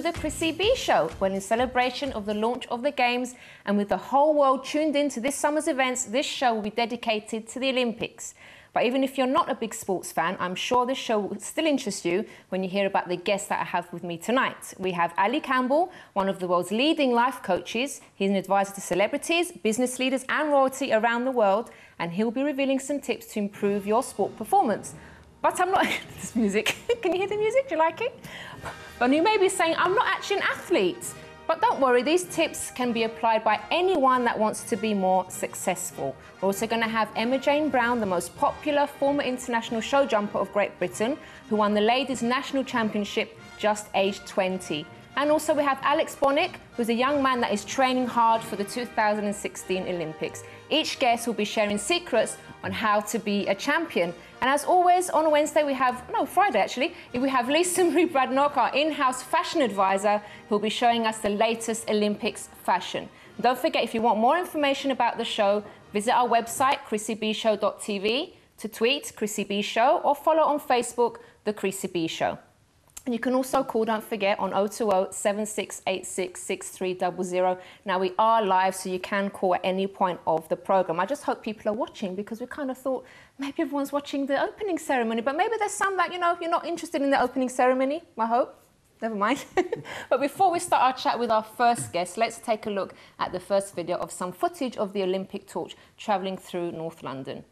the Chrissy B Show. Well, in celebration of the launch of the Games and with the whole world tuned in to this summer's events, this show will be dedicated to the Olympics. But even if you're not a big sports fan, I'm sure this show will still interest you when you hear about the guests that I have with me tonight. We have Ali Campbell, one of the world's leading life coaches. He's an advisor to celebrities, business leaders, and royalty around the world, and he'll be revealing some tips to improve your sport performance. But I'm not. this music. Can you hear the music? Do you like it? But you may be saying, I'm not actually an athlete. But don't worry, these tips can be applied by anyone that wants to be more successful. We're also going to have Emma Jane Brown, the most popular former international show jumper of Great Britain, who won the Ladies National Championship just aged 20. And also we have Alex Bonick, who's a young man that is training hard for the 2016 Olympics. Each guest will be sharing secrets on how to be a champion. And as always, on Wednesday we have, no, Friday actually, we have Lisa Marie Bradnock, our in-house fashion advisor, who'll be showing us the latest Olympics fashion. Don't forget, if you want more information about the show, visit our website, chrissybshow.tv, to tweet Chrissy B Show, or follow on Facebook, The Chrissy B Show. And you can also call, don't forget, on 020 7686 6300. Now, we are live, so you can call at any point of the programme. I just hope people are watching because we kind of thought maybe everyone's watching the opening ceremony, but maybe there's some that, you know, if you're not interested in the opening ceremony, I hope. Never mind. but before we start our chat with our first guest, let's take a look at the first video of some footage of the Olympic torch travelling through North London.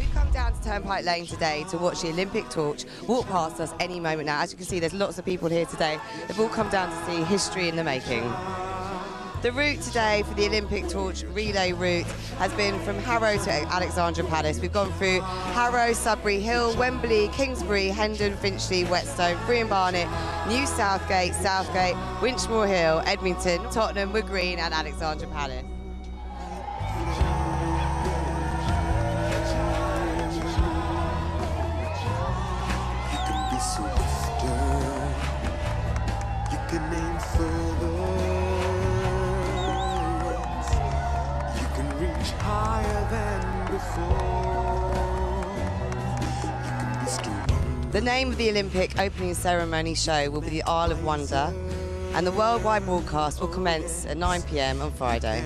We've come down to Turnpike Lane today to watch the Olympic torch walk past us any moment now. As you can see, there's lots of people here today. They've all come down to see history in the making. The route today for the Olympic torch relay route has been from Harrow to Alexandra Palace. We've gone through Harrow, Sudbury Hill, Wembley, Kingsbury, Hendon, Finchley, Whetstone, Friern Barnet, New Southgate, Southgate, Winchmore Hill, Edmonton, Tottenham, Wood Green and Alexandra Palace. The name of the Olympic opening ceremony show will be the Isle of Wonder, and the worldwide broadcast will commence at 9 pm on Friday.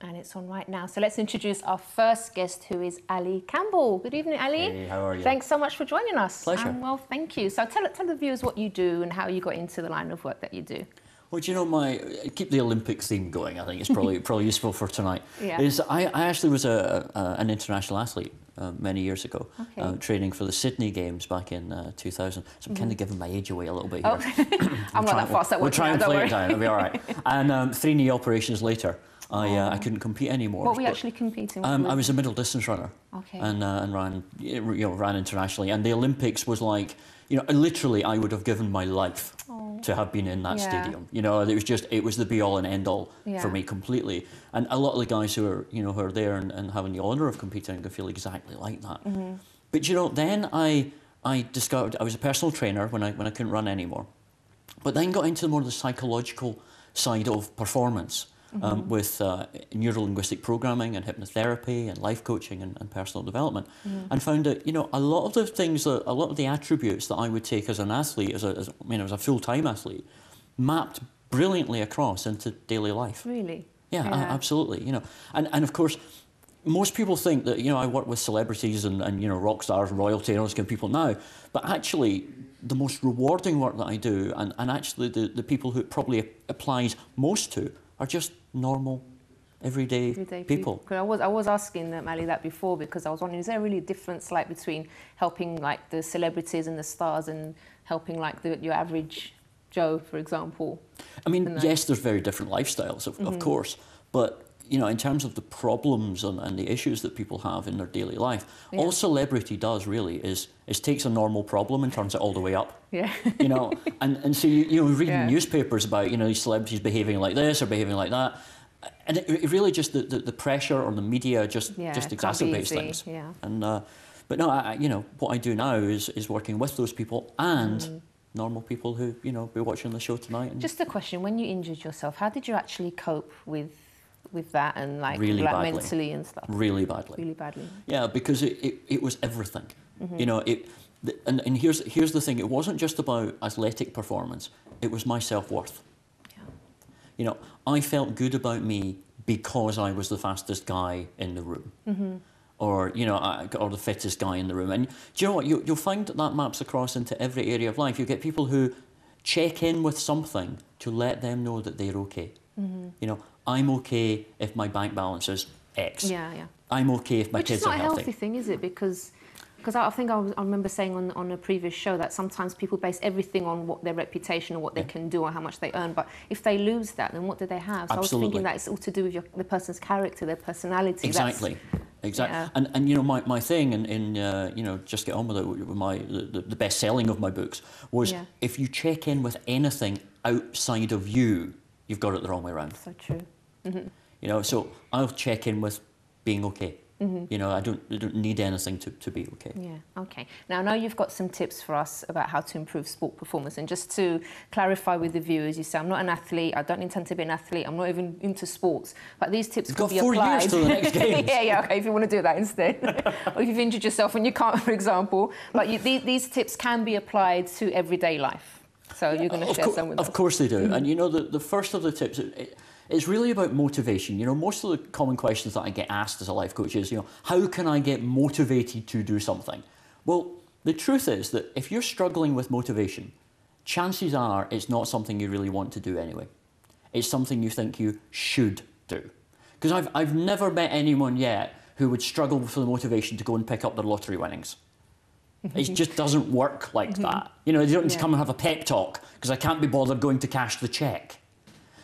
And it's on right now. So let's introduce our first guest, who is Ali Campbell. Good evening, Ali. Hey, how are you? Thanks so much for joining us. Pleasure. Um, well, thank you. So tell, tell the viewers what you do and how you got into the line of work that you do. Well, do you know my keep the Olympic theme going? I think it's probably probably useful for tonight. Yeah. Is I, I actually was a, a an international athlete uh, many years ago, Okay. uh, training for the Sydney Games back in uh, 2000. So I'm kind of giving my age away a little bit Oh, here. I'm not that fast We'll working try and play worry. it down. It'll be all right. And um, three knee operations later, I uh, I couldn't compete anymore. What were you actually competing Um. I was a middle distance runner. Okay. And, uh, and ran, you know, ran internationally. And the Olympics was like, you know, literally I would have given my life to have been in that Yeah. stadium. You know, it was just, it was the be all and end all Yeah. for me completely. And a lot of the guys who are, you know, who are there and, and having the honour of competing, I feel exactly like that. Mm-hmm. But you know, then I, I discovered I was a personal trainer when I, when I couldn't run anymore. But then got into more of the psychological side of performance um, with uh, neuro-linguistic programming and hypnotherapy and life coaching and, and personal development, and found that you know a lot of the things that a lot of the attributes that I would take as an athlete, as a as, you know, as a full-time athlete, mapped brilliantly across into daily life. Really? Yeah, a- absolutely. You know, and and of course, most people think that you know I work with celebrities and, and you know rock stars, and royalty, and all those kind of people now, but actually, the most rewarding work that I do, and, and actually the, the people who it probably applies most to, are just normal, everyday, Everyday people. 'Cause I was I was asking um, Ali that before because I was wondering is there really a difference like between helping like the celebrities and the stars and helping like the, your average Joe, for example? I mean, yes, there's very different lifestyles, of, Mm-hmm. of course, but you know, in terms of the problems and, and the issues that people have in their daily life, Yeah. all celebrity does really is is takes a normal problem and turns it all the way up. Yeah. you know, and, and so you, you know, reading Yeah. newspapers about, you know, these celebrities behaving like this or behaving like that. And it, it really just, the, the, the pressure on the media just, Yeah, just it can't be exacerbates things. yeah. And, uh, but no, I- you know, what I do now is, is working with those people and Mm. normal people who, you know, be watching the show tonight. And Just a question: When you injured yourself, how did you actually cope with with that and like, Really like badly. mentally and stuff? really badly. Really badly. Yeah, because it, it, it was everything. Mm-hmm. You know, it, the, and, and here's, here's the thing it wasn't just about athletic performance, it was my self worth. Yeah. You know, I felt good about me because I was the fastest guy in the room. Mm-hmm. Or, you know, I- or the fittest guy in the room. And do you know what? You, you'll find that that maps across into every area of life. You get people who check in with something to let them know that they're okay. Mm-hmm. You know, I'm okay if my bank balance is X. Yeah, yeah. I'm okay if my Which kids is not a healthy. healthy thing, is it? Because because I I think I, was, I remember saying on, on a previous show that sometimes people base everything on what their reputation or what they can do or how much they earn. But if they lose that, then what do they have? So I was thinking that it's all to do with your, the person's character, their personality. That's- Exactly. Exactly. Yeah. And, and you know, my, my thing in, in uh, you know, just get on with it, with my, the, the best selling of my books was Yeah. if you check in with anything outside of you, you've got it the wrong way around. So true. You know, so I'll check in with being okay. Mm-hmm. You know, I don't, I don't need anything to, to be okay. Yeah, okay. Now, I know you've got some tips for us about how to improve sport performance. And just to clarify with the viewers, you say, I'm not an athlete, I don't intend to be an athlete, I'm not even into sports. But these tips You've could got be four applied. years till the next games. yeah, yeah, okay, if you want to do that instead. or if you've injured yourself and you can't, for example. But you, these, these tips can be applied to everyday life. So you're going to Of, share cour- some with of us. course they do. And you know, the, the first of the tips, it- it's really about motivation. You know, most of the common questions that I get asked as a life coach is, you know, how can I get motivated to do something? Well, the truth is that if you're struggling with motivation, chances are it's not something you really want to do anyway. It's something you think you should do. Because I've, I've never met anyone yet who would struggle for the motivation to go and pick up their lottery winnings. It mm-hmm. just doesn't work like mm-hmm. that. You know, you don't need to come and have a pep talk because I can't be bothered going to cash the check.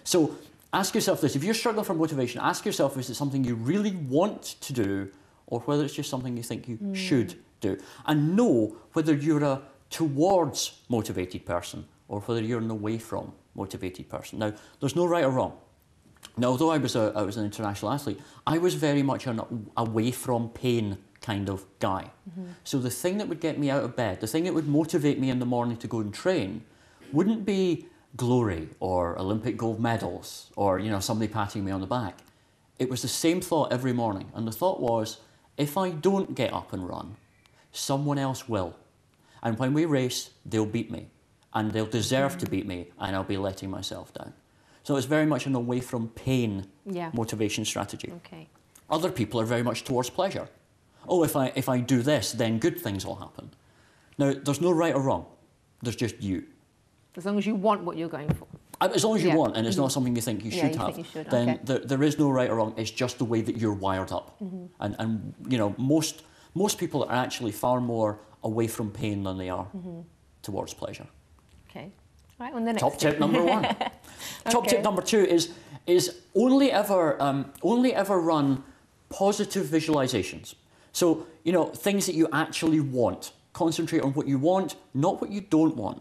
So ask yourself this if you're struggling for motivation, ask yourself is it something you really want to do or whether it's just something you think you hmm. should do. And know whether you're a towards motivated person or whether you're an away from motivated person. Now, there's no right or wrong. Now, although I was, a, I was an international athlete, I was very much an away from pain kind of guy. Mm-hmm. So the thing that would get me out of bed, the thing that would motivate me in the morning to go and train, wouldn't be glory or Olympic gold medals or you know somebody patting me on the back. It was the same thought every morning, and the thought was, if I don't get up and run, someone else will, and when we race, they'll beat me, and they'll deserve to beat me, and I'll be letting myself down. So it's very much an away from pain Yeah. motivation strategy. Okay. Other people are very much towards pleasure. Oh, if I, if I do this, then good things will happen. Now, there's no right or wrong. There's just you. As long as you want what you're going for. Uh, As long as you Yeah. want, and it's not something you think you Yeah, should you have, you should, then okay. there, there is no right or wrong. It's just the way that you're wired up. Mm-hmm. And, and, you know, most, most people are actually far more away from pain than they are Mm-hmm. towards pleasure. Okay. All right, on the next Top tip number one. Top tip number two is is only ever um, only ever run positive visualizations. So you know things that you actually want. Concentrate on what you want, not what you don't want.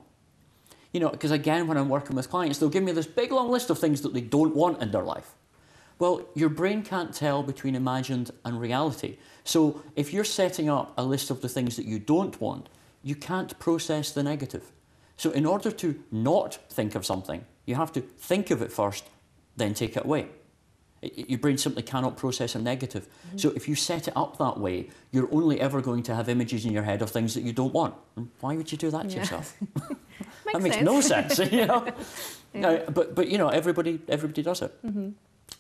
You know, because again, when I'm working with clients, they'll give me this big long list of things that they don't want in their life. Well, your brain can't tell between imagined and reality. So if you're setting up a list of the things that you don't want, you can't process the negative. So in order to not think of something, you have to think of it first, then take it away. Your brain simply cannot process a negative. So if you set it up that way, you're only ever going to have images in your head of things that you don't want. And Why would you do that to Yeah. yourself? Makes that makes sense. no sense, you know. No, but but you know everybody everybody does it, Mm-hmm.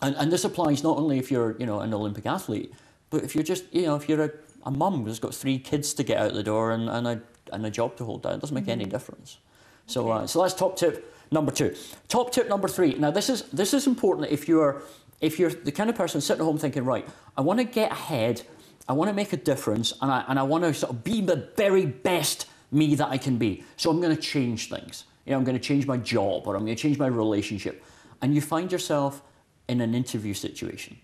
and and this applies not only if you're you know an Olympic athlete, but if you're just you know if you're a, a mum who's got three kids to get out the door and, and a and a job to hold down, it doesn't make any difference. So uh, so that's top tip number two. Top tip number three. Now this is this is important if you're if you're the kind of person sitting at home thinking right, I want to get ahead, I want to make a difference, and I and I want to sort of be the very best me that I can be. So I'm going to change things. You know, I'm going to change my job or I'm going to change my relationship, and you find yourself in an interview situation,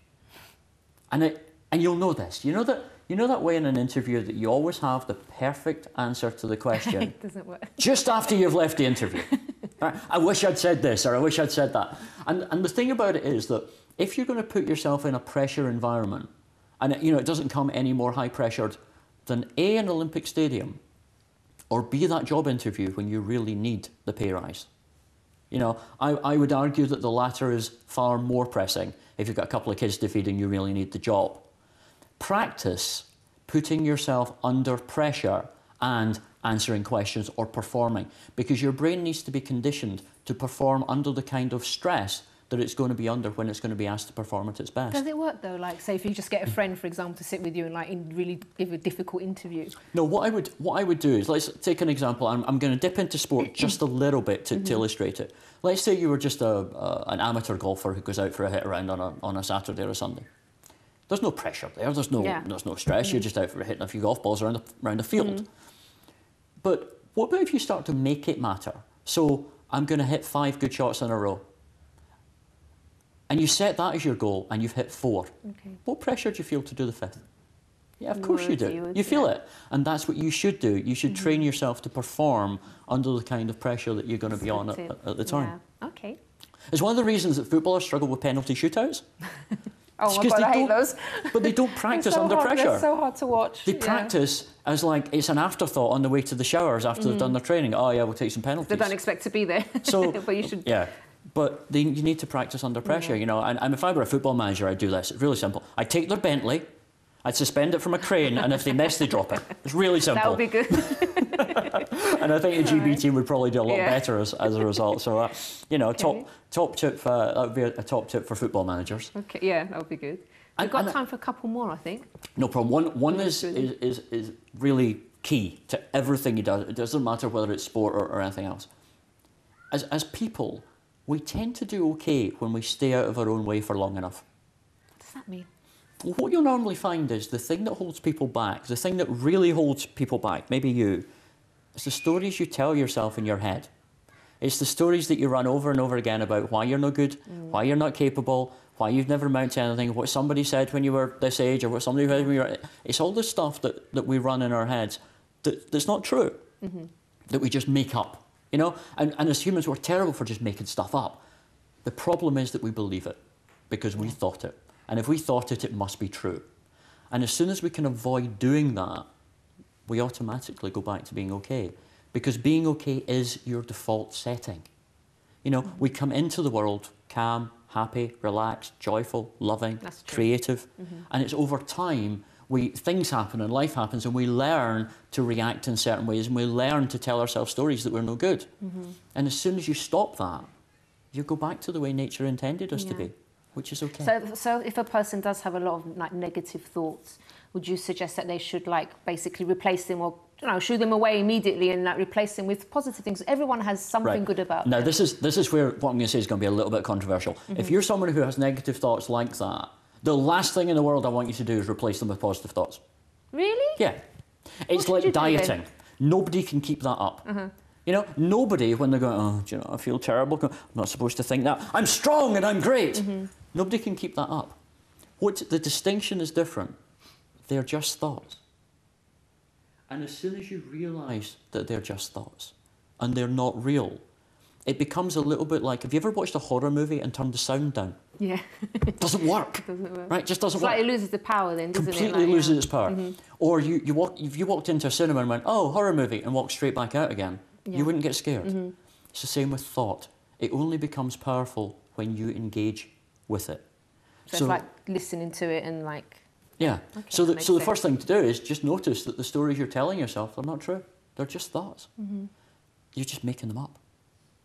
and it and you'll know this. You know that you know that way in an interview that you always have the perfect answer to the question It doesn't work. just after you've left the interview. I wish I'd said this or I wish I'd said that. And, and the thing about it is that if you're going to put yourself in a pressure environment, and it, you know it doesn't come any more high pressured than A, an Olympic stadium, or B, that job interview when you really need the pay rise. You know, I, I would argue that the latter is far more pressing. If you've got a couple of kids to feed and you really need the job, practice putting yourself under pressure and answering questions or performing because your brain needs to be conditioned to perform under the kind of stress that it's going to be under when it's going to be asked to perform at its best. Does it work though? Like, say, if you just get a friend, for example, to sit with you and like in really give a difficult interview. No, what I would what I would do is let's take an example. I'm, I'm going to dip into sport just a little bit to, to mm-hmm. illustrate it. Let's say you were just a, a an amateur golfer who goes out for a hit around on a on a Saturday or a Sunday. There's no pressure there. There's no Yeah. there's no stress. You're mm. just out for hitting a few golf balls around the, around the field. Mm-hmm. But what about if you start to make it matter? So I'm going to hit five good shots in a row. And you set that as your goal and you've hit four. Okay. What pressure do you feel to do the fifth? Yeah, of course you do. you you feel yeah. it. And that's what you should do. You should train yourself to perform under the kind of pressure that you're going to be on at, at the time. Yeah. Okay. It's one of the reasons that footballers struggle with penalty shootouts. Oh It's my god, I hate those. But they don't practice so under hard, pressure. They're so hard to watch. They yeah. practice as like it's an afterthought on the way to the showers after they've mm. done their training. Oh yeah, we'll take some penalties. They don't expect to be there. So, but you should. Yeah, but they, you need to practice under pressure, you know. And, and if I were a football manager, I'd do this. It's really simple. I'd take their Bentley, I'd suspend it from a crane, and if they miss, they drop it. It's really simple. That would be good. and I think the GB team would probably do a lot Yeah. better as, as a result. So, uh, you know, Okay. top top tip. Uh, that would be a, a top tip for football managers. okay, yeah, that would be good. We've got and- time for a couple more, I think. No problem. One, one is, is, is, is really key to everything he does. It doesn't matter whether it's sport or, or anything else. As, as people, we tend to do okay when we stay out of our own way for long enough. What does that mean? What you'll normally find is the thing that holds people back, the thing that really holds people back, maybe you, it's the stories you tell yourself in your head. It's the stories that you run over and over again about why you're no good, mm. why you're not capable, why you've never amounted to anything, what somebody said when you were this age, or what somebody said when you were. It's all the stuff that, that we run in our heads that, that's not true, mm-hmm. that we just make up. You know, and, and as humans, we're terrible for just making stuff up. The problem is that we believe it because we thought it. And if we thought it, it must be true. And as soon as we can avoid doing that, we automatically go back to being okay. Because being okay is your default setting. You know, we come into the world calm, happy, relaxed, joyful, loving, That's true. creative. Mm-hmm. And it's over time we things happen and life happens and we learn to react in certain ways and we learn to tell ourselves stories that we're no good. Mm-hmm. And as soon as you stop that, you go back to the way nature intended us to be, which is okay. So, so if a person does have a lot of like negative thoughts, would you suggest that they should like basically replace them or you know shoo them away immediately and like replace them with positive things? Everyone has something Right. good about Now, them. this is this is where what I'm going to say is going to be a little bit controversial. Mm-hmm. If you're someone who has negative thoughts like that, the last thing in the world I want you to do is replace them with positive thoughts. Really? Yeah, it's like do? Dieting. Nobody can keep that up. You know, nobody when they're going, oh, do you know, I feel terrible. I'm not supposed to think that. I'm strong and I'm great. Mm-hmm. Nobody can keep that up. What the distinction is different. They're just thoughts. And as soon as you realise that they're just thoughts and they're not real, it becomes a little bit like have you ever watched a horror movie and turned the sound down? Yeah. It doesn't work. Doesn't work. Right? It just doesn't It's work like it loses the power then, doesn't completely it? Like, loses yeah. Its power. Or you, you walk, if you walked into a cinema and went, oh, horror movie, and walked straight back out again, Yeah. You wouldn't get scared. Mm -hmm. It's the same with thought. It only becomes powerful when you engage with it. So, it's like listening to it and like yeah. Okay, so the, so the first thing to do is just notice that the stories you're telling yourself are not true. They're just thoughts. Mm-hmm. You're just making them up.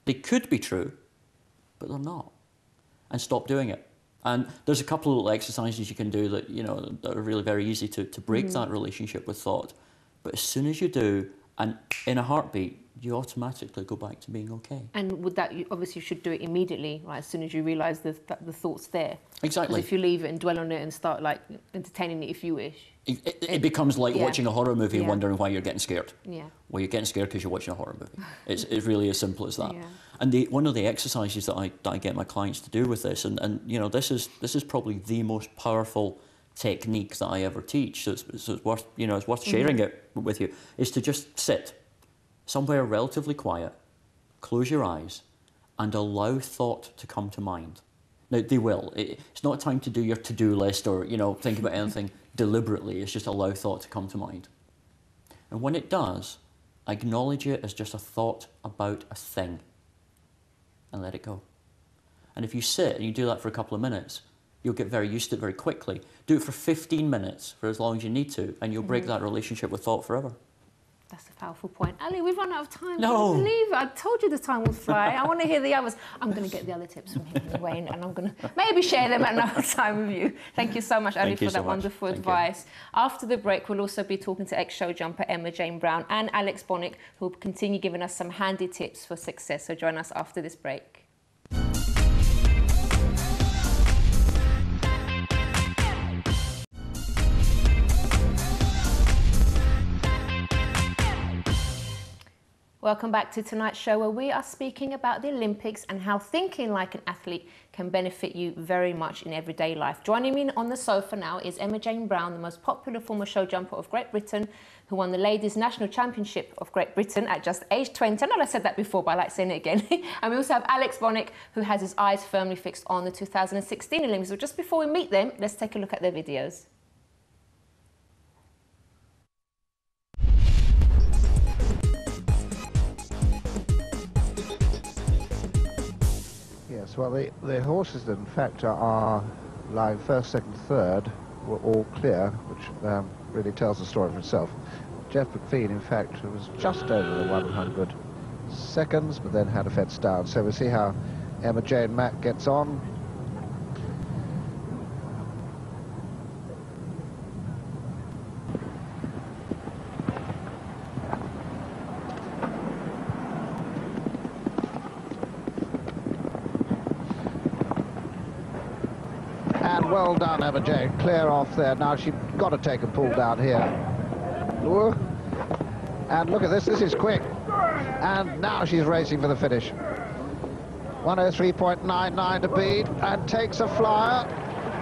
They could be true, but they're not. And stop doing it. And there's a couple of little exercises you can do that you know that are really very easy to, to break Mm-hmm. that relationship with thought. But as soon as you do, and in a heartbeat, you automatically go back to being okay. and would that you obviously you should do it immediately, right? As soon as you realise the, that the thought's there. Exactly. if you leave it and dwell on it and start like entertaining it if you wish. It, it, it becomes like Yeah. watching a horror movie and Yeah. wondering why you're getting scared. Yeah. Well, you're getting scared because you're watching a horror movie. It's, it's really as simple as that. Yeah. And the, one of the exercises that I, that I get my clients to do with this, and, and you know, this is, this is probably the most powerful technique that I ever teach, so it's, so it's worth, you know, it's worth mm-hmm. sharing it with you, is to just sit somewhere relatively quiet, close your eyes, and allow thought to come to mind. Now, they will. It's not time to do your to-do list or, you know, think about anything deliberately. It's just allow thought to come to mind. And when it does, acknowledge it as just a thought about a thing. and let it go. And if you sit and you do that for a couple of minutes, you'll get very used to it very quickly. Do it for 15 minutes, for as long as you need to, and you'll break mm-hmm. that relationship with thought forever. That's a powerful point. Ali, we've run out of time. No. I believe it. I told you the time would fly. I want to hear the others. I'm going to get the other tips from him, Wayne, and I'm going to maybe share them at another time with you. Thank you so much, Ali, Thank for that so wonderful Thank advice. You. After the break, we'll also be talking to ex-show jumper Emma Jane Brown and Alex Bonnick, who will continue giving us some handy tips for success. So join us after this break. Welcome back to tonight's show where we are speaking about the Olympics and how thinking like an athlete can benefit you very much in everyday life. Joining me on the sofa now is Emma Jane Brown, the most popular former show jumper of Great Britain, who won the Ladies National Championship of Great Britain at just age 20. I know I said that before, but I like saying it again. and we also have Alex Bonnick, who has his eyes firmly fixed on the 2016 Olympics. So just before we meet them, let's take a look at their videos. Well, the, the horses, that in fact, are lying first, second, third, were all clear, which um, really tells the story for itself. Jeff McPheen, in fact, was just over the 100 seconds, but then had a fence down. So we'll see how Emma Jane Mack gets on. Emma Jane. Clear off there. Now she's got to take a pull down here. And look at this. This is quick. And now she's racing for the finish. 103.99 to beat and takes a flyer.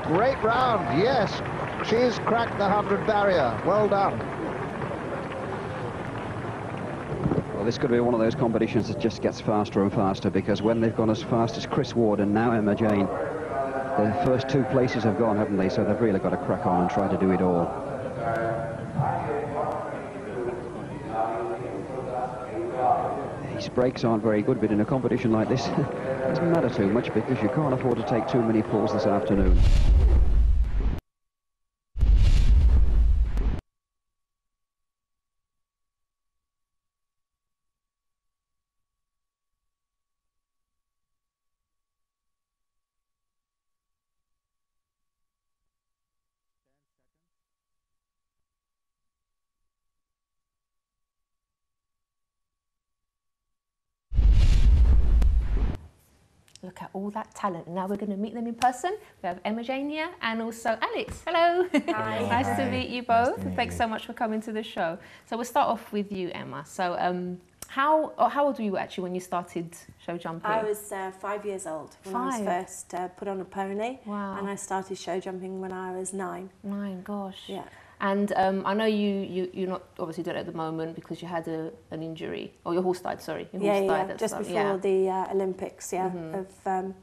Great round. Yes, she's cracked the 100 barrier. Well done. Well, this could be one of those competitions that just gets faster and faster because when they've gone as fast as Chris Ward and now Emma Jane, the first two places have gone, haven't they? So they've really got to crack on and try to do it all. These brakes aren't very good, but in a competition like this, it doesn't matter too much because you can't afford to take too many falls this afternoon. Look at all that talent. Now we're going to meet them in person. We have Emma Jane here and also Alex. Hello. Hi. nice Hi. to meet you both. Meet Thanks you. so much for coming to the show. So we'll start off with you, Emma. So um, how how old were you actually when you started show jumping? I was uh, five years old when five. I was first uh, put on a pony. Wow. And I started show jumping when I was nine. Nine, gosh. Yeah. And um, I know you, you, you're not obviously doing it at the moment because you had a, an injury, or your horse died, sorry. Your yeah, yeah, just before yeah. the uh, Olympics, yeah, mm-hmm. of um,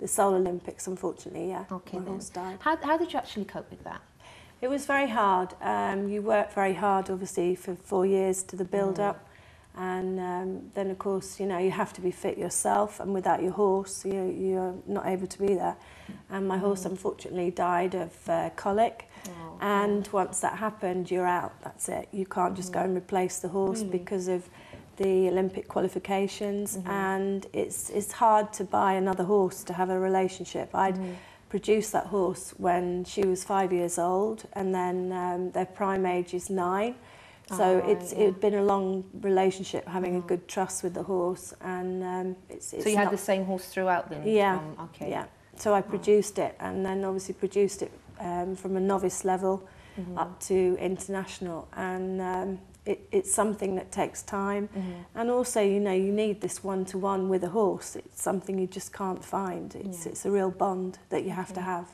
the Seoul Olympics, unfortunately, yeah. Okay, my horse died. How, how did you actually cope with that? It was very hard. Um, you worked very hard, obviously, for four years to the build-up. Mm. And um, then, of course, you know, you have to be fit yourself, and without your horse, you, you're not able to be there. And my horse, mm. unfortunately, died of uh, colic. Oh, and once that happened, you're out. That's it. You can't just mm. go and replace the horse really? because of the Olympic qualifications. Mm-hmm. And it's, it's hard to buy another horse to have a relationship. I'd mm. produced that horse when she was five years old, and then um, their prime age is nine. So oh, it's yeah. it'd been a long relationship, having mm. a good trust with the horse, and um, it's, it's. So you had the same horse throughout then. Yeah. From, okay. Yeah. So I produced it, and then obviously produced it um, from a novice level mm-hmm. up to international, and um, it, it's something that takes time, mm-hmm. and also you know you need this one to one with a horse. It's something you just can't find. It's yeah. it's a real bond that you have okay. to have.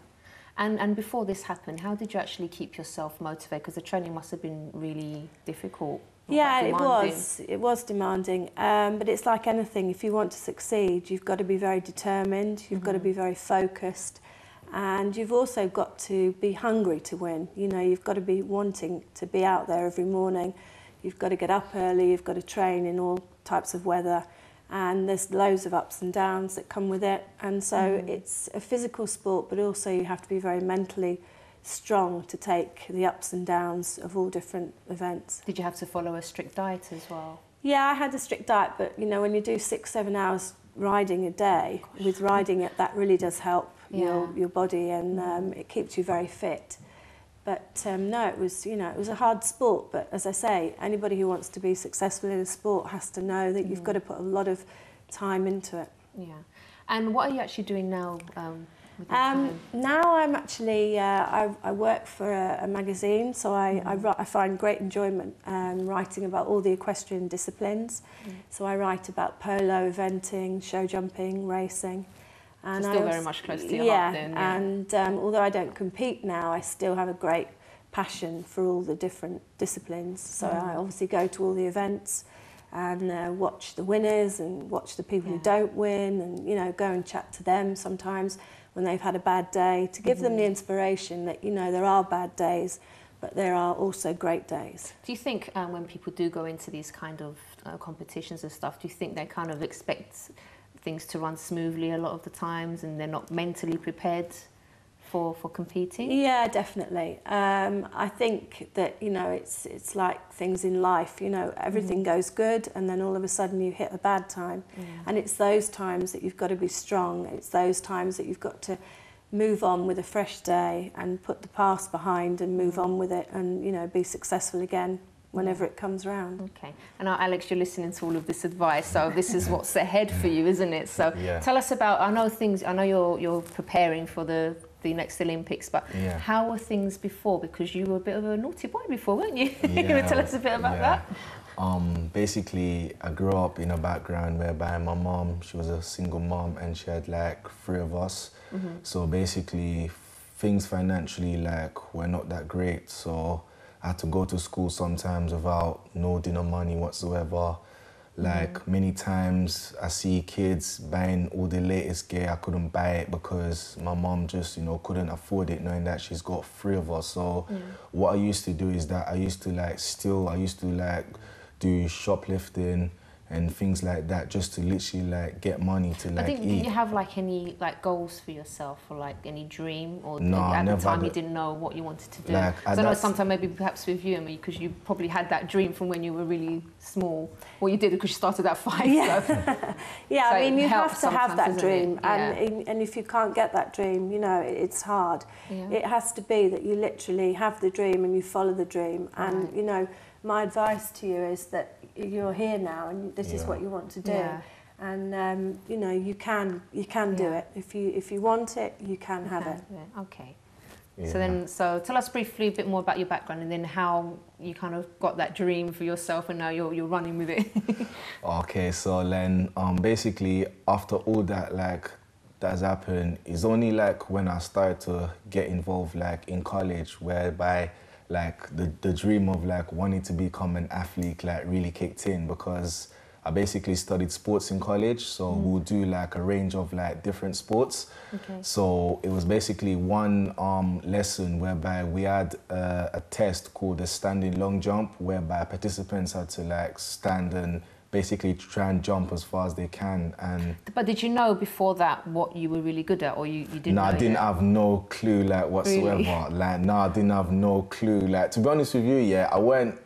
And, and before this happened, how did you actually keep yourself motivated? Because the training must have been really difficult. Yeah, it was. It was demanding. Um, but it's like anything. If you want to succeed, you've got to be very determined. You've mm-hmm. got to be very focused. And you've also got to be hungry to win. You know, you've got to be wanting to be out there every morning. You've got to get up early. You've got to train in all types of weather. and there's loads of ups and downs that come with it. And so Mm. it's a physical sport, but also you have to be very mentally strong to take the ups and downs of all different events. Did you have to follow a strict diet as well? Yeah, I had a strict diet, but you know, when you do six, seven hours riding a day, with riding it, that really does help your, Yeah. your body and um, it keeps you very fit. But um, no, it was, you know, it was a hard sport. But as I say, anybody who wants to be successful in a sport has to know that you've got to put a lot of time into it. Yeah. And what are you actually doing now um, your Um, now I'm actually uh, I, I work for a, a magazine, so I, I, wri- I find great enjoyment um, writing about all the equestrian disciplines. So I write about polo, eventing, show jumping, racing. And So I still very much close to your yeah, heart then, yeah. and um, although I don't compete now, I still have a great passion for all the different disciplines. So Mm. I obviously go to all the events and uh, watch the winners and watch the people who don't win and you know go and chat to them sometimes when they've had a bad day to give them the Mm-hmm. inspiration that you know there are bad days but there are also great days. Do you think um, when people do go into these kind of uh, competitions and stuff, do you think they kind of expect things to run smoothly a lot of the times and they're not mentally prepared for, for competing? Yeah, definitely. Um, I think that you know it's it's like things in life. You know, everything mm. goes good, and then all of a sudden you hit a bad time, and it's those times that you've got to be strong. It's those times that you've got to move on with a fresh day and put the past behind and move mm. on with it, and you know be successful again whenever it comes round. Okay. And now, Alex, you're listening to all of this advice, so this is what's ahead for you, isn't it? So Yeah. tell us about. I know things. I know you're you're preparing for the the next Olympics, but Yeah. how were things before? Because you were a bit of a naughty boy before, weren't you? you Yeah, want to tell us a bit about yeah. that? Um, basically, I grew up in a background whereby my mom, she was a single mom, and she had like three of us. Mm-hmm. So basically, things financially like were not that great. So I had to go to school sometimes without no dinner money whatsoever. Like Mm-hmm. many times, I see kids buying all the latest gear. I couldn't buy it because my mom just, you know, couldn't afford it, knowing that she's got three of us. So, what I used to do is that I used to like steal. I used to like do shoplifting and things like that, just to literally like get money to I like think, eat. did you have like any like goals for yourself or like any dream or No, I at the time you didn't know what you wanted to do? Like, so I know that- sometimes maybe perhaps with you and me because you probably had that dream from when you were really small. Well, you did because you started at five. Yeah. So. Yeah, So I mean, you have to have that doesn't it? dream, and and if you can't get that dream, you know, it's hard. Yeah. It has to be that you literally have the dream and you follow the dream. And Right. you know, my advice to you is that you're here now, and this is what you want to do. Yeah. And um, you know, you can you can do it if you if you want it, you can have Okay, it. yeah, Okay. Yeah. So then, so tell us briefly a bit more about your background and then how you kind of got that dream for yourself and now you're, you're running with it. Okay, so then um, basically after all that like that's happened, it's only like when I started to get involved like in college, whereby like the the dream of like wanting to become an athlete like really kicked in because I basically studied sports in college, so we'll do like a range of like different sports. Okay. So it was basically one um, lesson whereby we had uh, a test called the standing long jump, whereby participants had to like stand and basically try and jump as far as they can. And but did you know before that what you were really good at or you, you didn't no, I didn't yet? have no clue like whatsoever. Really? Like no, I didn't have no clue. Like to be honest with you, yeah, I weren't.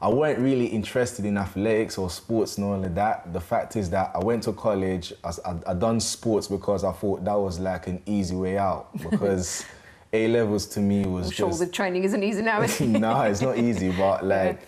I weren't really interested in athletics or sports and all of that. The fact is that I went to college. I, I, I done sports because I thought that was like an easy way out. Because A levels to me was I'm sure just the training isn't easy now. is it? no, it's not easy. But like,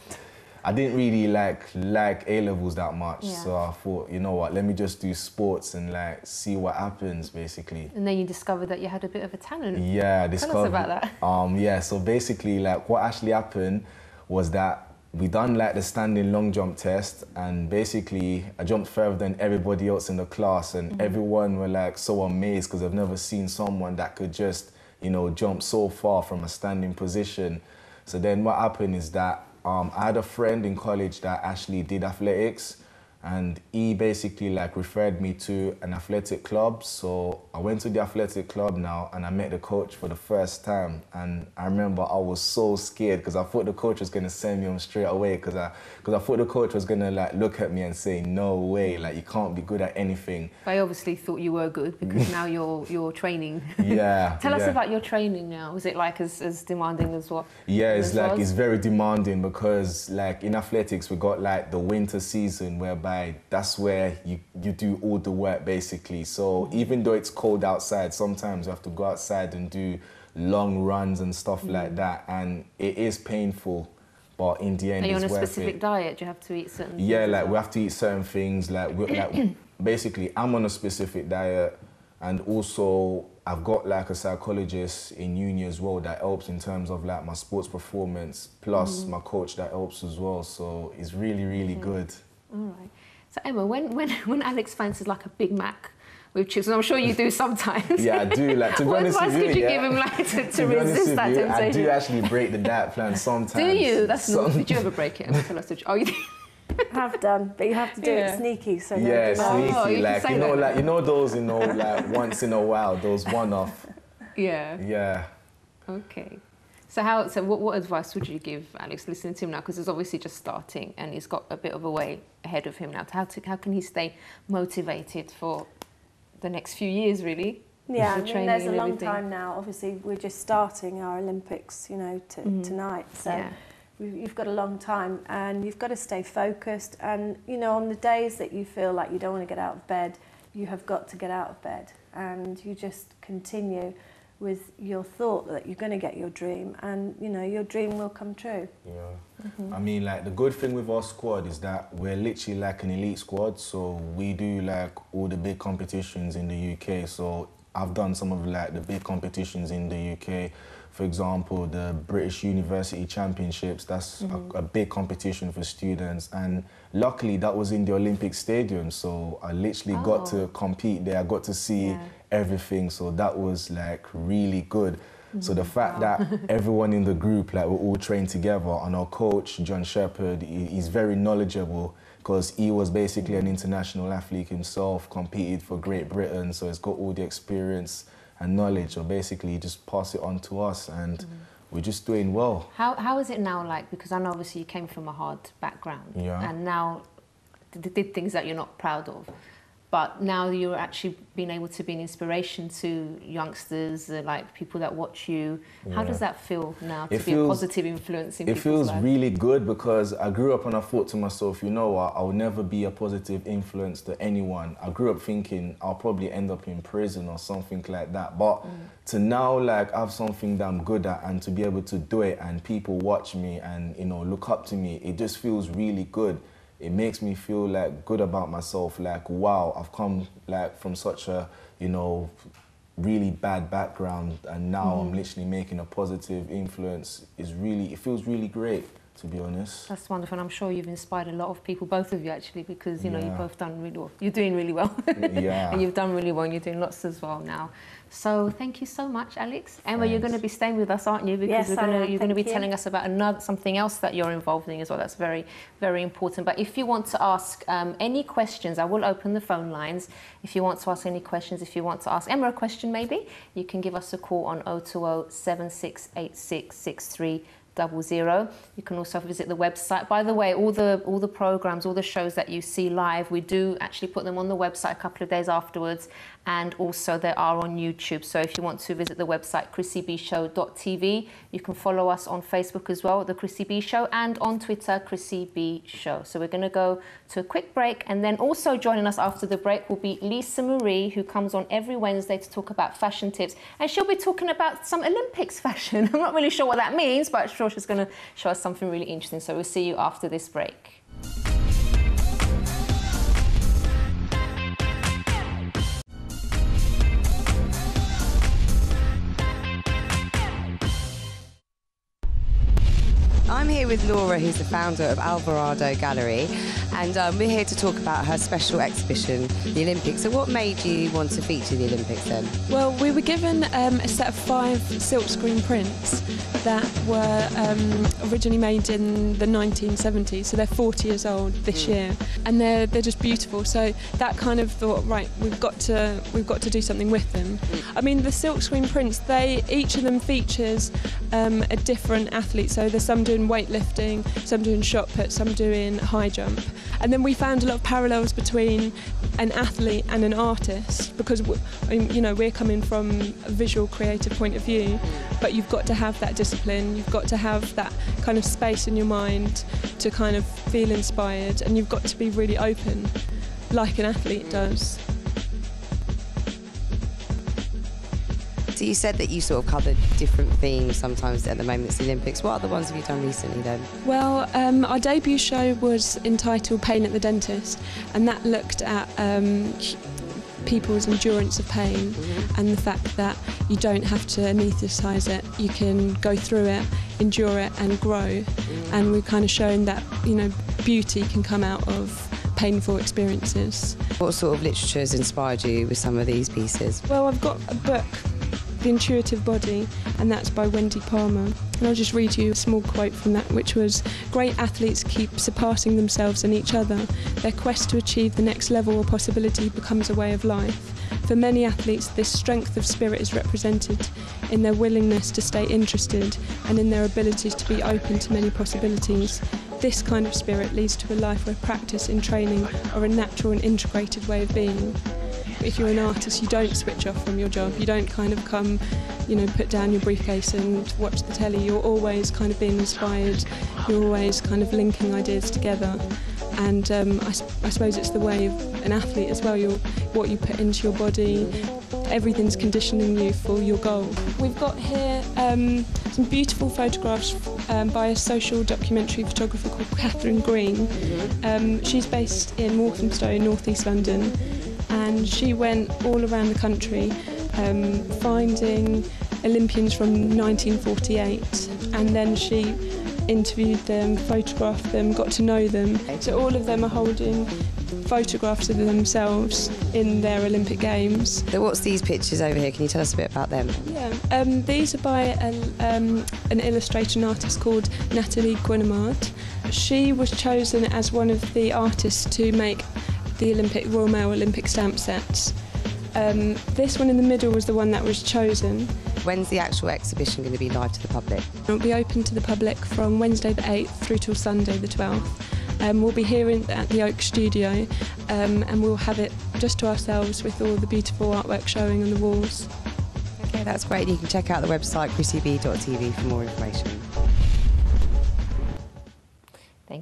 I didn't really like like A levels that much. Yeah. So I thought, you know what? Let me just do sports and like see what happens, basically. and then you discovered that you had a bit of a talent. Yeah, I discovered. Tell us about that. Um, yeah, so basically, like what actually happened was that we done like the standing long jump test, and basically I jumped further than everybody else in the class, and Mm-hmm. everyone were like so amazed because they've never seen someone that could just, you know, jump so far from a standing position. So then what happened is that um, I had a friend in college that actually did athletics. and he basically like referred me to an athletic club so i went to the athletic club now and i met the coach for the first time and i remember i was so scared because i thought the coach was going to send me on straight away because i because i thought the coach was going to like look at me and say no way like you can't be good at anything I obviously thought you were good because now you're you're training. yeah Tell us about your training now. Was it like as, as demanding as what? Yeah, it's like was? it's very demanding because like in athletics we got like the winter season whereby that's where you you do all the work basically. So even though it's cold outside, sometimes you have to go outside and do long runs and stuff Mm. like that, and it is painful, but in the end Are you on a specific it. diet? Do you have to eat certain? Yeah, like we have to eat certain things. Like, we, like basically, I'm on a specific diet, and also I've got like a psychologist in uni as well that helps in terms of like my sports performance. Plus Mm-hmm. my coach that helps as well. So it's really, really good. All right. So Emma, when when when Alex fancies like a Big Mac with and I'm sure you do sometimes. Yeah, I do. Like to be what advice with you, could you yeah, give him like to, to, to resist that you, temptation? I do actually break the diet plan sometimes. Do you? That's Some- Did you ever break it? Emma? Tell us the truth. Oh, you did. have done, but you have to do Yeah. it sneaky. So Yeah, knows. Oh, sneaky. you like you know, that. like you know those, you know, like once in a while, those one-off. Yeah. Yeah. Okay. So how? So what, what advice would you give Alex listening to him now? Because he's obviously just starting and he's got a bit of a way ahead of him now. How to how can he stay motivated for the next few years? Really. Yeah, I mean, there's a long time now. Obviously, we're just starting our Olympics, you know, t- mm-hmm. tonight. So Yeah. you've got a long time, and you've got to stay focused. And you know, on the days that you feel like you don't want to get out of bed, you have got to get out of bed, and you just continue with your thought that you're going to get your dream, and you know, your dream will come true. Yeah. Mm-hmm. I mean, like the good thing with our squad is that we're literally like an elite squad. So we do like all the big competitions in the UK. So I've done some of like the big competitions in the UK. For example, the British University Championships. That's a, mm-hmm. a big competition for students, and luckily that was in the Olympic Stadium. So I literally got Oh. to compete there. I got to see Yeah. everything. So that was like really good. So the mm-hmm. fact that everyone in the group, like we're all trained together, and our coach John Shepherd, he, he's very knowledgeable because he was basically an mm-hmm. international athlete himself, competed for Great Britain, so he's got all the experience and knowledge. or basically, just pass it on to us, and we're just doing well. How how is it now like? Because I know obviously you came from a hard background, Yeah. and now d- did things that you're not proud of. But now you're actually being able to be an inspiration to youngsters, uh, like people that watch you. How Yeah. does that feel now to It be a positive influence in It feels lives? really good because I grew up and I thought to myself, you know what, I'll never be a positive influence to anyone. I grew up thinking I'll probably end up in prison or something like that. But to now like have something that I'm good at and to be able to do it and people watch me and you know look up to me, it just feels really good. It makes me feel like good about myself. Like wow, I've come like from such a you know really bad background and now I'm mm. literally making a positive influence is really it feels really great to be honest. That's wonderful. And I'm sure you've inspired a lot of people, both of you actually, because you know you've both done really well. You're doing really well. Yeah. and you've done really well and you're doing lots as well now. So thank you so much, Alex. Emma, you're going to be staying with us, aren't you? Because Yes, we're gonna, you're going to be you. telling us about another something else that you're involved in as well. That's very, very important. But if you want to ask um, any questions, I will open the phone lines. If you want to ask any questions, if you want to ask Emma a question, maybe you can give us a call on 020 7686 63 double zero. You can also visit the website. By the way, all the all the programs, all the shows that you see live, we do actually put them on the website a couple of days afterwards, and also they are on YouTube. So if you want to visit the website chrissybshow.tv, you can follow us on Facebook as well, the Chrissy B Show, and on Twitter, Chrissy B Show. So we're going to go to a quick break, and then also joining us after the break will be Lisa Marie, who comes on every Wednesday to talk about fashion tips, and she'll be talking about some Olympics fashion. I'm not really sure what that means, but I'm sure she's going to show us something really interesting. So we'll see you after this break. With Laura, who's the founder of Alvarado Gallery, and um, we're here to talk about her special exhibition, the Olympics. So, what made you want to feature the Olympics then? Well, we were given um, a set of five silkscreen prints that were um, originally made in the 1970s, so they're 40 years old this year, and they're they're just beautiful. So that kind of thought, right, we've got to we've got to do something with them. I mean, the silkscreen prints, they each of them features um, a different athlete. So there's some doing weightlifting, some doing shot put, some doing high jump, and then we found a lot of parallels between an athlete and an artist because you know we're coming from a visual creative point of view but you've got to have that discipline you've got to have that kind of space in your mind to kind of feel inspired and you've got to be really open like an athlete does So, you said that you sort of covered different themes sometimes at the moment it's the Olympics. What other ones have you done recently then? Well, um, our debut show was entitled Pain at the Dentist, and that looked at um, people's endurance of pain and the fact that you don't have to anaesthetise it, you can go through it, endure it, and grow. And we've kind of shown that you know beauty can come out of painful experiences. What sort of literature has inspired you with some of these pieces? Well, I've got a book, The Intuitive Body, and that's by Wendy Palmer. And I'll just read you a small quote from that, which was Great athletes keep surpassing themselves and each other. Their quest to achieve the next level or possibility becomes a way of life. For many athletes, this strength of spirit is represented in their willingness to stay interested and in their ability to be open to many possibilities. This kind of spirit leads to a life where practice and training are a natural and integrated way of being. If you're an artist, you don't switch off from your job. You don't kind of come, you know, put down your briefcase and watch the telly. You're always kind of being inspired. You're always kind of linking ideas together. And um, I, I suppose it's the way of an athlete as well. You're, what you put into your body, everything's conditioning you for your goal. We've got here um, some beautiful photographs um, by a social documentary photographer called Catherine Green. Um, she's based in Walthamstow, North East London, and she went all around the country um, finding Olympians from 1948, and then she interviewed them, photographed them, got to know them. So all of them are holding photographs of themselves in their Olympic Games. So, what's these pictures over here? Can you tell us a bit about them? Yeah, um, these are by a, um, an illustrator and artist called Natalie Guinamard. She was chosen as one of the artists to make the Olympic Royal Mail Olympic stamp sets. Um, this one in the middle was the one that was chosen. When's the actual exhibition going to be live to the public? It'll be open to the public from Wednesday the 8th through till Sunday the 12th. Um, we'll be here in, at the Oak Studio um, and we'll have it just to ourselves with all the beautiful artwork showing on the walls. Okay, that's great. You can check out the website chrissyb.tv for more information.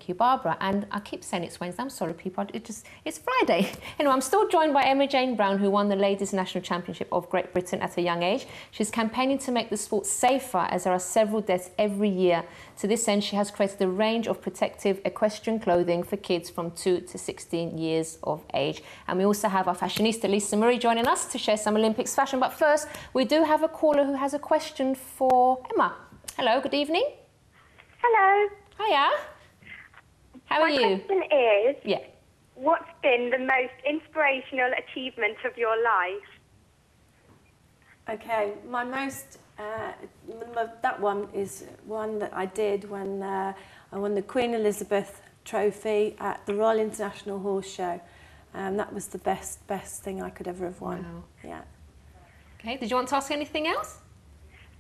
You, Barbara. And I keep saying it's Wednesday. I'm sorry, people. It just it's Friday. Anyway, I'm still joined by Emma Jane Brown, who won the Ladies National Championship of Great Britain at a young age. She's campaigning to make the sport safer, as there are several deaths every year. To this end, she has created a range of protective equestrian clothing for kids from 2 to 16 years of age. And we also have our fashionista Lisa Murray joining us to share some Olympics fashion. But first, we do have a caller who has a question for Emma. Hello, good evening. Hello. Hiya. How are My you? question is, Yeah. what's been the most inspirational achievement of your life? Okay, my most uh, m- m- that one is one that I did when uh, I won the Queen Elizabeth Trophy at the Royal International Horse Show. Um, that was the best best thing I could ever have won. Wow. Yeah. Okay, did you want to ask anything else?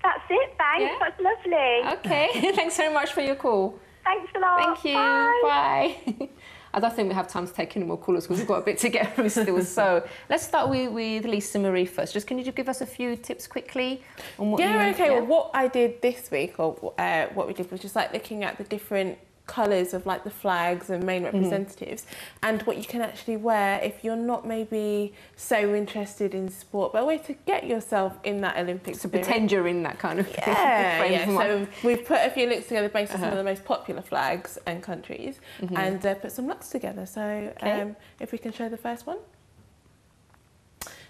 That's it, thanks. Yeah. That's lovely. Okay, thanks very much for your call. Thanks a lot. Thank you. Bye. Bye. I don't think we have time to take any more callers because we've got a bit to get through still. So let's start with, with Lisa Marie first. Just can you just give us a few tips quickly on what Yeah, you okay. Well, what I did this week, or uh, what we did, was just like looking at the different colours of like the flags and main representatives, and what you can actually wear if you're not maybe so interested in sport, but a way to get yourself in that Olympic to spirit. pretend you're in that kind of Yeah, frame yeah. So we've put a few looks together based on some Uh-huh. of the most popular flags and countries, and uh, put some looks together. So Okay. um, if we can show the first one.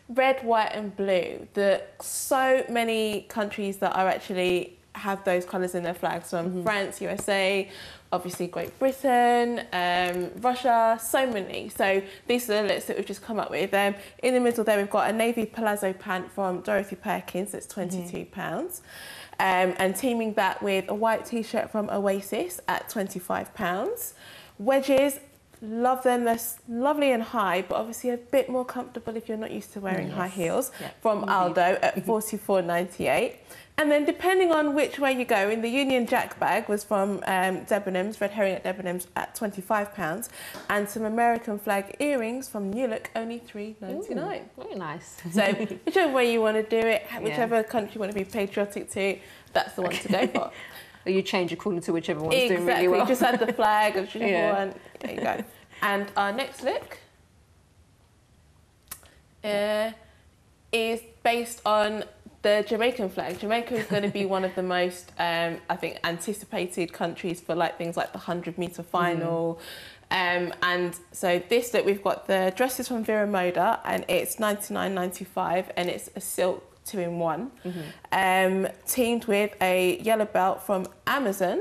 Red, white, and blue. The so many countries that are actually have those colours in their flags from France, USA, obviously Great Britain, um, Russia, so many. So these are the lists that we've just come up with. Um, in the middle there we've got a navy palazzo pant from Dorothy Perkins, that's £22. pounds Um, and teaming that with a white t-shirt from Oasis at £25. Wedges, love them, they're lovely and high, but obviously a bit more comfortable if you're not used to wearing high heels Yeah. from Aldo at 44.98. And then depending on which way you go, in the Union Jack bag was from um, Debenhams, Red Herring at Debenhams at £25, and some American flag earrings from New Look, only $3.99. Very nice. So whichever way you want to do it, whichever country you want to be patriotic to, that's the one to go for. you change according to whichever one's doing really well. Just add the flag of whichever Yeah. one. There you go. And our next look uh, is based on the Jamaican flag. Jamaica is going to be one of the most, um, I think, anticipated countries for like things like the 100 meter final. Um, and so this look, we've got the dresses from Vero Moda, and it's 99.95, and it's a silk two in one, Mhm. um, teamed with a yellow belt from Amazon.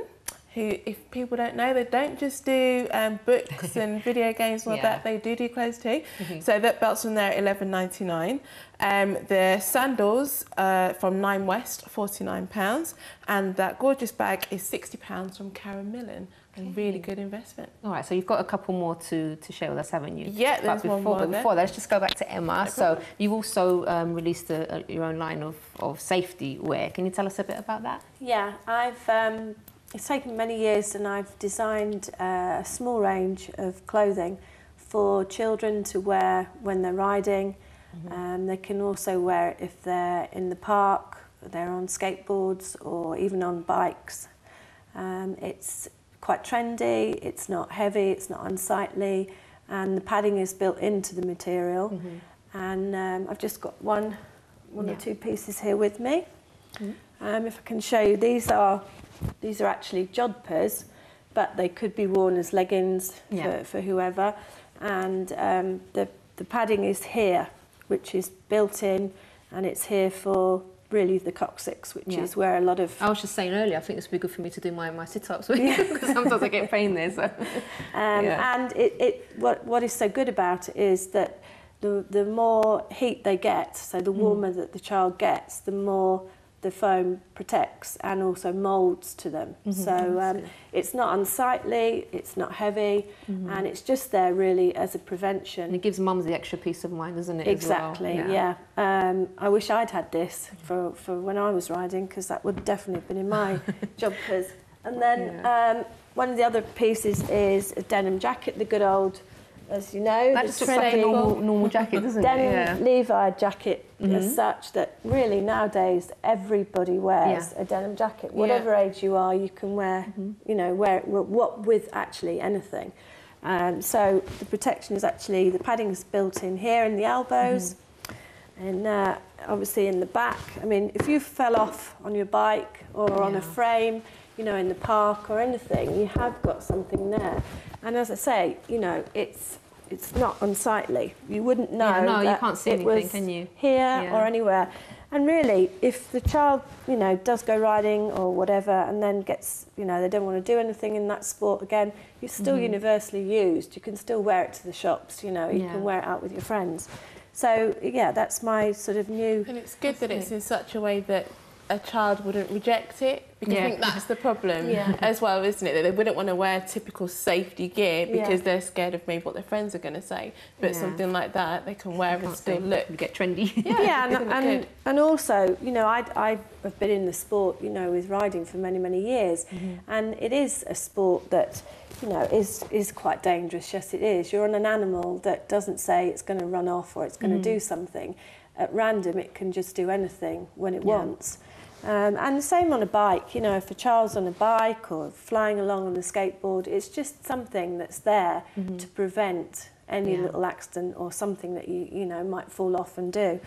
Who, if people don't know, they don't just do um, books and video games and all Yeah. that. They do do clothes too. So that belt's from there, at eleven ninety nine. Um, the sandals uh, from Nine West, forty nine pounds, and that gorgeous bag is sixty pounds from Karen Millen. A really good investment. All right, so you've got a couple more to, to share with us, haven't you? Yeah, but before, one more But before that, let's just go back to Emma. No so you've also um, released a, a, your own line of, of safety wear. Can you tell us a bit about that? Yeah, I've um, it's taken many years, and I've designed uh, a small range of clothing for children to wear when they're riding. Um, they can also wear it if they're in the park, they're on skateboards, or even on bikes. Um, it's quite trendy. It's not heavy. It's not unsightly, and the padding is built into the material. And um, I've just got one, one Yeah. or two pieces here with me. Um, if I can show you, these are these are actually jodhpurs, but they could be worn as leggings Yeah. for, for whoever. And um, the the padding is here, which is built in, and it's here for really the coccyx, which Yeah. is where a lot of I was just saying earlier, I think this would be good for me to do my, my sit-ups with because sometimes I get pain there. So. Um, Yeah. And it, it, what, what is so good about it is that the, the more heat they get, so the warmer that the child gets, the more the foam protects and also moulds to them. Mm-hmm. So um, it's not unsightly, it's not heavy, and it's just there really as a prevention. And it gives mums the extra peace of mind, doesn't it? as well? Exactly, yeah. Um, I wish I'd had this for, for when I was riding because that would definitely have been in my jumpers. And then um, one of the other pieces is a denim jacket, the good old, as you know, That just looks like a normal, normal jacket, doesn't denim it? Yeah. Levi jacket Mhm. as such that really nowadays everybody wears a denim jacket. Whatever age you are, you can wear, Mm-hmm. you know, wear what with actually anything. Um, so the protection is actually the padding is built in here in the elbows, Mm-hmm. and uh, obviously in the back. I mean, if you fell off on your bike or on a frame, you know, in the park or anything, you have got something there. And as I say, you know, it's it's not unsightly. You wouldn't know. Yeah, no, you can't see anything, can you? Here Yeah. or anywhere. And really, if the child, you know, does go riding or whatever, and then gets, you know, they don't want to do anything in that sport again, it's still Mm-hmm. universally used. You can still wear it to the shops. You know, you Yeah. can wear it out with your friends. So yeah, that's my sort of new. And it's good that it's in such a way that a child wouldn't reject it because Yeah. I think that's the problem Yeah. as well, isn't it? That they wouldn't want to wear typical safety gear because Yeah. they're scared of maybe what their friends are going to say. But Yeah. something like that they can wear and still look. Get trendy. Yeah, yeah, and, and, and also, you know, I, I have been in the sport, you know, with riding for many, many years, mm-hmm. and it is a sport that, you know, is is quite dangerous. Yes, it is. You're on an animal that doesn't say it's going to run off or it's going to mm. do something. At random, it can just do anything when it Yeah. wants. Um, and the same on a bike, you know, if a child's on a bike or flying along on a skateboard, it's just something that's there to prevent any Yeah. little accident or something that you, you know, might fall off and do.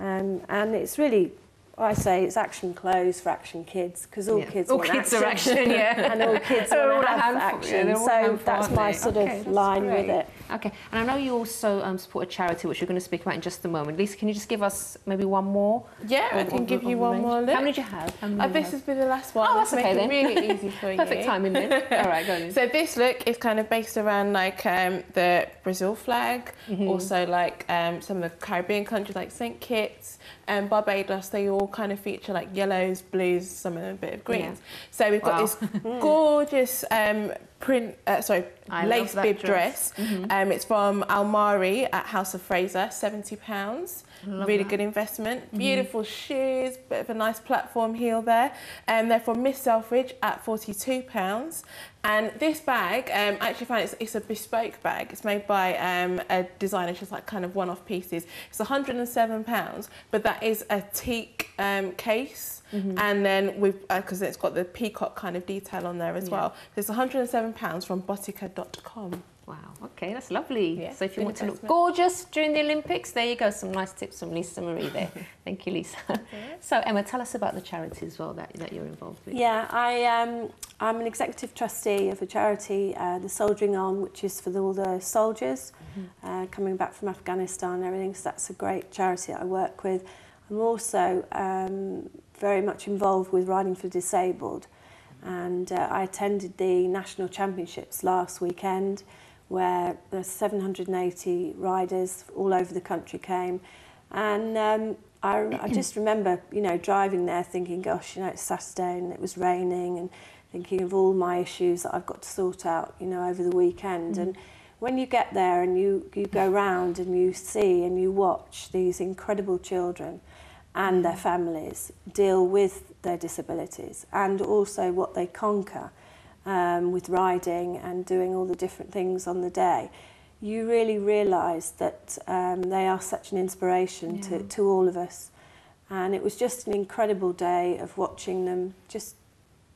Um, and it's really, I say it's action clothes for action kids because all Yeah. kids all want kids action. are action, yeah. and all kids They're want all to have handful, yeah, action. they're all so that's my they? sort Okay, of that's line with it. Okay, and I know you also um, support a charity, which you're going to speak about in just a moment. Lisa, can you just give us maybe one more? Yeah, I can of- give of you the one range? more look. How many do you have? How many Uh, this has been the last one. Oh, that's okay then. really easy for you. Perfect timing then. All right, go on. So this look is kind of based around like um, the Brazil flag, Mm-hmm. also like um, some of the Caribbean countries like St Kitts and Barbados. They all kind of feature like yellows, blues, some of them a bit of greens. So we've got Wow. this gorgeous um, print, uh, sorry, I lace bib dress. dress. Mm-hmm. Um, it's from Almari at House of Fraser, seventy pounds. Love Really that. good investment. Beautiful shoes, bit of a nice platform heel there. And they're from Miss Selfridge at forty-two pounds. And this bag, um, I actually find it's, it's a bespoke bag. It's made by um, a designer, just like kind of one-off pieces. It's 107 pounds, but that is a teak um, case. And then we've because it's got the peacock kind of detail on there as Yeah. well. So it's 107 pounds from Botica.com. Wow, okay, that's lovely. Yeah, so if you want to look gorgeous during the Olympics, there you go. Some nice tips from Lisa Marie there. Thank you, Lisa. So Emma, tell us about the charity as well that, that you're involved with. Yeah, I, um, I'm an executive trustee of a charity, uh, the Soldiering On, which is for the, all the soldiers uh, coming back from Afghanistan and everything. So that's a great charity that I work with. I'm also um, very much involved with Riding for the Disabled. And uh, I attended the national championships last weekend where the 780 riders all over the country came. And um, I, I just remember, you know, driving there thinking, gosh, you know, it's Saturday and it was raining and thinking of all my issues that I've got to sort out, you know, over the weekend. And when you get there and you, you go round and you see and you watch these incredible children and their families deal with their disabilities and also what they conquer um, with riding and doing all the different things on the day, you really realise that um, they are such an inspiration yeah. to, to all of us. And it was just an incredible day of watching them just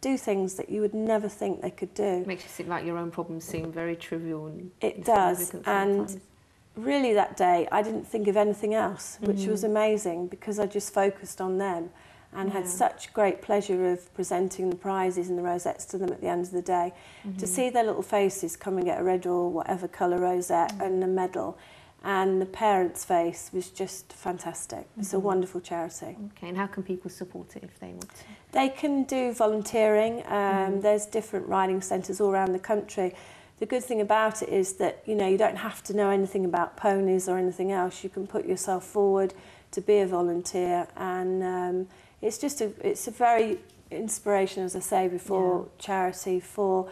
do things that you would never think they could do. It makes you seem like your own problems seem very trivial. And it does. And sometimes. really that day, I didn't think of anything else, which mm -hmm. was amazing because I just focused on them. And had such great pleasure of presenting the prizes and the rosettes to them at the end of the day. Mm-hmm. To see their little faces come and get a red or whatever colour rosette Mm-hmm. and a medal and the parents' face was just fantastic. It's Mm-hmm. a wonderful charity. Okay, and how can people support it if they want to? They can do volunteering. Um, Mm-hmm. There's different riding centres all around the country. The good thing about it is that you know you don't have to know anything about ponies or anything else. You can put yourself forward to be a volunteer, and um, it's just a it's a very inspiration, as I say before, charity for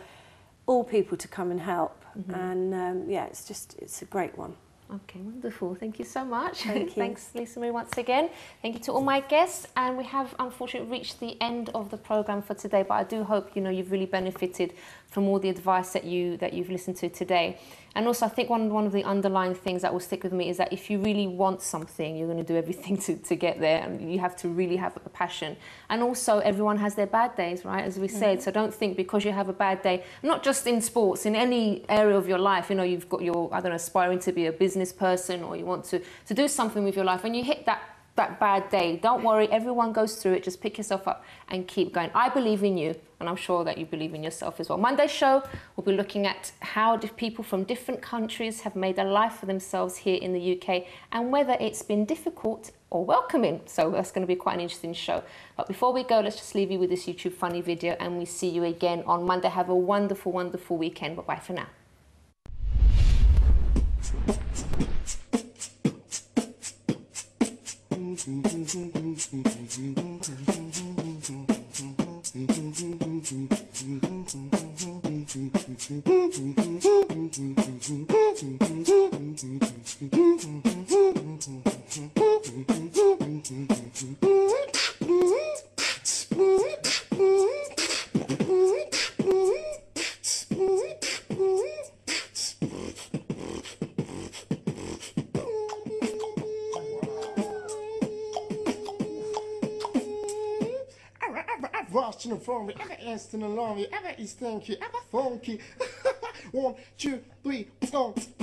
all people to come and help. Mm-hmm. And um, yeah, it's just it's a great one. Okay, wonderful. Thank you so much. Thank you. Thanks, Lisa Marie, once again. Thank you to all my guests. And we have unfortunately reached the end of the program for today. But I do hope you know you've really benefited from all the advice that you that you've listened to today. And also, I think one one of the underlying things that will stick with me is that if you really want something, you're going to do everything to, to get there. And you have to really have a passion. And also, everyone has their bad days, right? As we said. Mm-hmm. So don't think because you have a bad day, not just in sports, in any area of your life. You know, you've got your I don't know, aspiring to be a business person, or you want to to do something with your life, and you hit that that bad day. Don't worry, everyone goes through it. Just pick yourself up and keep going. I believe in you, and I'm sure that you believe in yourself as well. Monday's show, we'll be looking at how people from different countries have made a life for themselves here in the UK and whether it's been difficult or welcoming. So that's going to be quite an interesting show. But before we go, let's just leave you with this YouTube funny video, and we see you again on Monday. Have a wonderful, wonderful weekend. Bye bye for now. Ever, from me, ever instant ever is stinky, ever funky. One, two, three, go.